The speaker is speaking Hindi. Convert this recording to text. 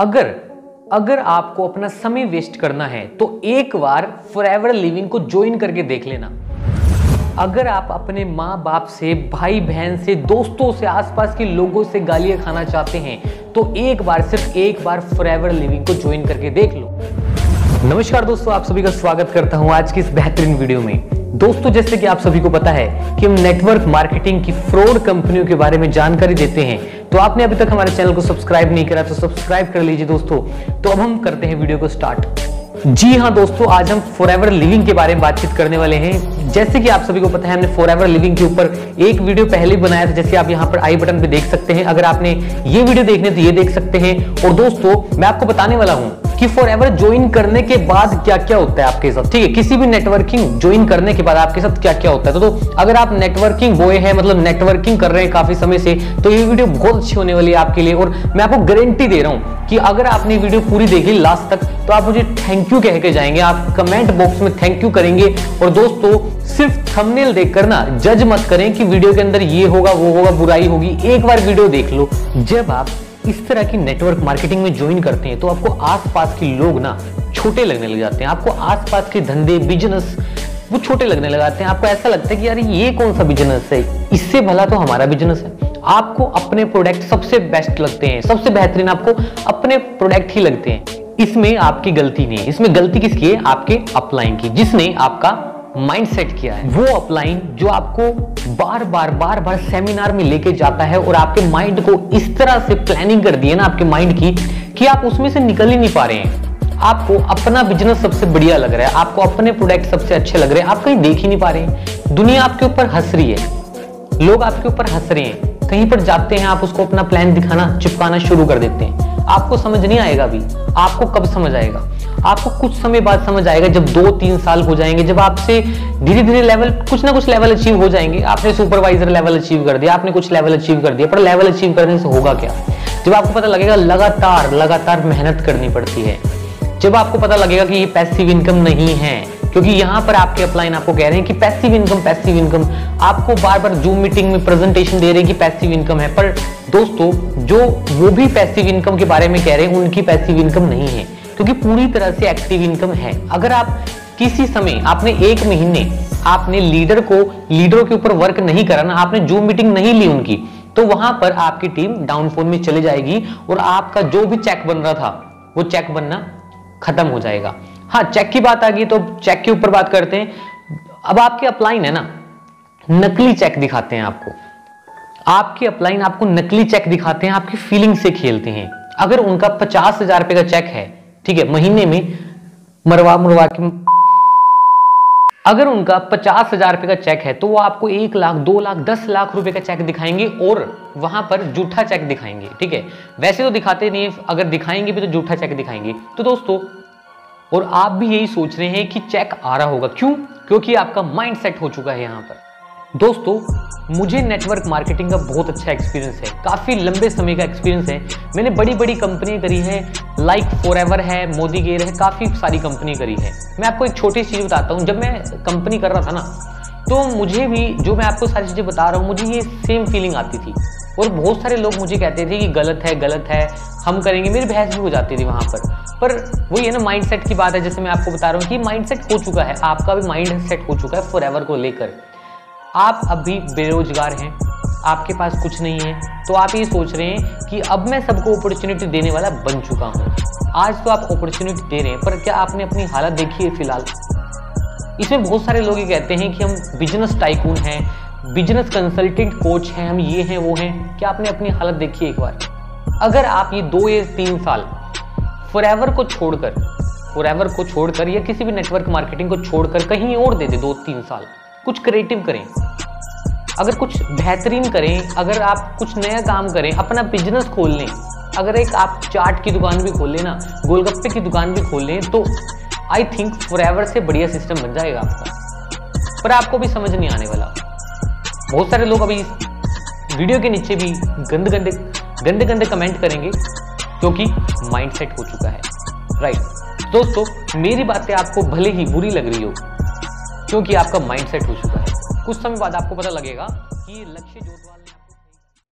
अगर अगर आपको अपना समय वेस्ट करना है तो एक बार फॉर लिविंग को ज्वाइन करके देख लेना। अगर आप अपने माँ बाप से भाई बहन से, दोस्तों से, आसपास के लोगों से गालियाँ खाना चाहते हैं तो एक बार, सिर्फ़ एक बार फॉर लिविंग को ज्वाइन करके देख लो। नमस्कार दोस्तों, आप सभी का स्वागत करता हूँ आज की इस बेहतरीन वीडियो में। दोस्तों, जैसे कि आप सभी को पता है कि हम नेटवर्क मार्केटिंग की फ्रॉड कंपनियों के बारे में जानकारी देते हैं तो आपने अभी तक हमारे चैनल को सब्सक्राइब नहीं करा तो सब्सक्राइब कर लीजिए दोस्तों। तो अब हम करते हैं वीडियो को स्टार्ट। जी हाँ दोस्तों, आज हम फॉर एवर लिविंग के बारे में बातचीत करने वाले हैं। जैसे कि आप सभी को पता है, हमने फॉर एवर लिविंग के ऊपर एक वीडियो पहले बनाया था, जैसे आप यहाँ पर आई बटन पे देख सकते हैं। अगर आपने ये वीडियो देखने तो ये देख सकते हैं। और दोस्तों, मैं आपको बताने वाला हूँ कि फॉर एवर ज्वाइन करने के बाद क्या क्या होता है आपके साथ? ठीक है किसी भी नेटवर्किंग ज्वाइन करने के बाद आपके साथ क्या क्या होता है? तो, तो अगर आप नेटवर्किंग बॉय है मतलब नेटवर्किंग कर रहे हैं काफ़ी समय से तो ये वीडियो बहुत अच्छी होने वाली है आपके लिए। और मैं आपको गारंटी दे रहा हूँ कि अगर आपने वीडियो पूरी देखी लास्ट तक तो आप मुझे थैंक यू कह के जाएँगे। आप कमेंट बॉक्स में थैंक यू करेंगे। और दोस्तों सिर्फ़ थंबनेल देखकर ना जज मत करें कि वीडियो के अंदर ये होगा वो होगा बुराई होगी। एक बार वीडियो देख लो जब आप इस तरह की नेटवर्क मार्केटिंग में ज्वाइन करते हैं तो आपको आसपास के लोग ना छोटे लगने लग जाते हैं। आपको आसपास के धंधे बिज़नेस वो छोटे लगने लगाते हैं। आपको ऐसा लगता है कि यार ये कौन सा बिज़नेस है? इससे भला तो हमारा बिज़नेस है। आपको अपने प्रोडक्ट सबसे बेस्ट लगते हैं, सबसे बेहतरीन आपको अपने प्रोडक्ट ही लगते हैं। इसमें आपकी गलती नहीं है। इसमें गलती किसकी है? आपके अपलाइन की, जिसने आपका माइंड सेट किया है। वो अपलाइन जो आपको बार बार बार बार सेमिनार में लेके जाता है और आपके माइंड को इस तरह से प्लानिंग कर दी है ना आपके माइंड की कि आप उसमें से निकल ही नहीं पा रहे हैं। आपको अपना बिज़नेस सबसे बढ़िया लग रहा है, आपको अपने प्रोडक्ट सबसे अच्छे लग रहे हैं, आप कहीं देख ही नहीं पा रहे हैं। दुनिया आपके ऊपर हंस रही है, लोग आपके ऊपर हंस रहे हैं। कहीं पर जाते हैं, आप उसको अपना प्लान दिखाना, चिपकाना शुरू कर देते हैं। आपको समझ नहीं आएगा अभी आपको कब समझ आएगा? आपको कुछ समय बाद समझ आएगा जब दो तीन साल हो जाएँगे, जब आपसे धीरे धीरे लेवल कुछ ना कुछ लेवल अचीव हो जाएँगे। आपने सुपरवाइजर लेवल अचीव कर दिया, आपने कुछ लेवल अचीव कर दिया, पर लेवल अचीव करने से होगा क्या? जब आपको पता लगेगा लगातार लगातार मेहनत करनी पड़ती है। जब आपको पता लगेगा कि ये पैसिव इनकम नहीं है क्योंकि यहाँ पर आपके अपलाइन आपको कह रहे हैं कि पैसिव इनकम पैसिव इनकम आपको बार बार जूम मीटिंग में प्रेजेंटेशन दे रहे हैं कि पैसिव इनकम है। पर दोस्तों, जो वो भी पैसिव इनकम के बारे में कह रहे हैं, उनकी पैसिव इनकम नहीं है। क्योंकि पूरी तरह से एक्टिव इनकम है। अगर आप किसी समय, आपने एक महीने, आपने लीडर को लीडरों के ऊपर वर्क नहीं करा ना, आपने जूम मीटिंग नहीं ली उनकी तो वहाँ पर आपकी टीम डाउनफॉल में चले जाएगी और आपका जो भी चेक बन रहा था, वो चेक बनना खत्म हो जाएगा। हाँ चेक की बात आ गई तो चेक के ऊपर बात करते हैं। अब आपके अपलाइन है ना, नकली चेक दिखाते हैं आपको। आपके अपलाइन आपको नकली चेक दिखाते हैं, आपकी फीलिंग से खेलते हैं। अगर उनका पचास हज़ार रुपए का चेक है, ठीक है, महीने में मरवा मरवा के अगर उनका पचास हज़ार रुपए का चेक है तो वो आपको एक लाख, दो लाख, दस लाख रुपए का चेक दिखाएँगे और वहाँ पर जूठा चेक दिखाएँगे, ठीक है। वैसे तो दिखाते नहीं अगर दिखाएँगे भी तो जूठा चेक दिखाएँगे। तो दोस्तों और आप भी यही सोच रहे हैं कि चेक आ रहा होगा। क्यों? क्योंकि आपका माइंड सेट हो चुका है यहाँ पर। दोस्तों, मुझे नेटवर्क मार्केटिंग का बहुत अच्छा एक्सपीरियंस है। काफ़ी लंबे समय का एक्सपीरियंस है। मैंने बड़ी बड़ी कंपनियाँ करी है। लाइक फॉर एवर है मोदी गेयर है, काफ़ी सारी कंपनी करी है। मैं आपको एक छोटी चीज़ बताता हूँ। जब मैं कंपनी कर रहा था ना तो मुझे भी, जो मैं आपको सारी चीज़ें बता रहा हूँ, मुझे ये सेम फीलिंग आती थी। और बहुत सारे लोग मुझे कहते थे कि गलत है गलत है, हम करेंगे। मेरी बहस भी हो जाती थी वहाँ पर। पर वही है ना माइंड सेट की बात है, जैसे मैं आपको बता रहा हूँ कि माइंड सेट हो चुका है। आपका भी माइंड सेट हो चुका है फॉर को लेकर। आप अभी बेरोजगार हैं, आपके पास कुछ नहीं है तो आप ये सोच रहे हैं कि अब मैं सबको अपॉर्चुनिटी देने वाला बन चुका हूँ। आज तो आप अपॉर्चुनिटी दे रहे हैं, पर क्या आपने अपनी हालत देखी है फ़िलहाल? इसमें बहुत सारे लोग ये कहते हैं कि हम बिज़नेस टाइकून हैं बिज़नेस कंसल्टेंट, कोच हैं, हम ये हैं, वो हैं। क्या आपने अपनी हालत देखी एक बार? अगर आप ये दो या तीन साल फॉर को छोड़कर फॉर को छोड़कर या किसी भी नेटवर्क मार्केटिंग को छोड़कर कहीं और दे दे दो, तीन साल, कुछ क्रिएटिव करें। अगर कुछ बेहतरीन करें, अगर आप कुछ नया काम करें, अपना बिज़नेस खोल लें। अगर एक आप चाट की दुकान भी खोल लें ना, गोलगप्पे की दुकान भी खोल लें तो आई थिंक फॉर से बढ़िया सिस्टम बन जाएगा आपका। पर आपको भी समझ नहीं आने वाला। बहुत सारे लोग अभी वीडियो के नीचे भी गंदे गंदे गंदे गंदे कमेंट करेंगे, क्योंकि माइंड सेट हो चुका है। राइट दोस्तों, मेरी बातें आपको भले ही बुरी लग रही हो, क्योंकि आपका माइंडसेट हो चुका है। कुछ समय बाद आपको पता लगेगा कि लक्ष्य जो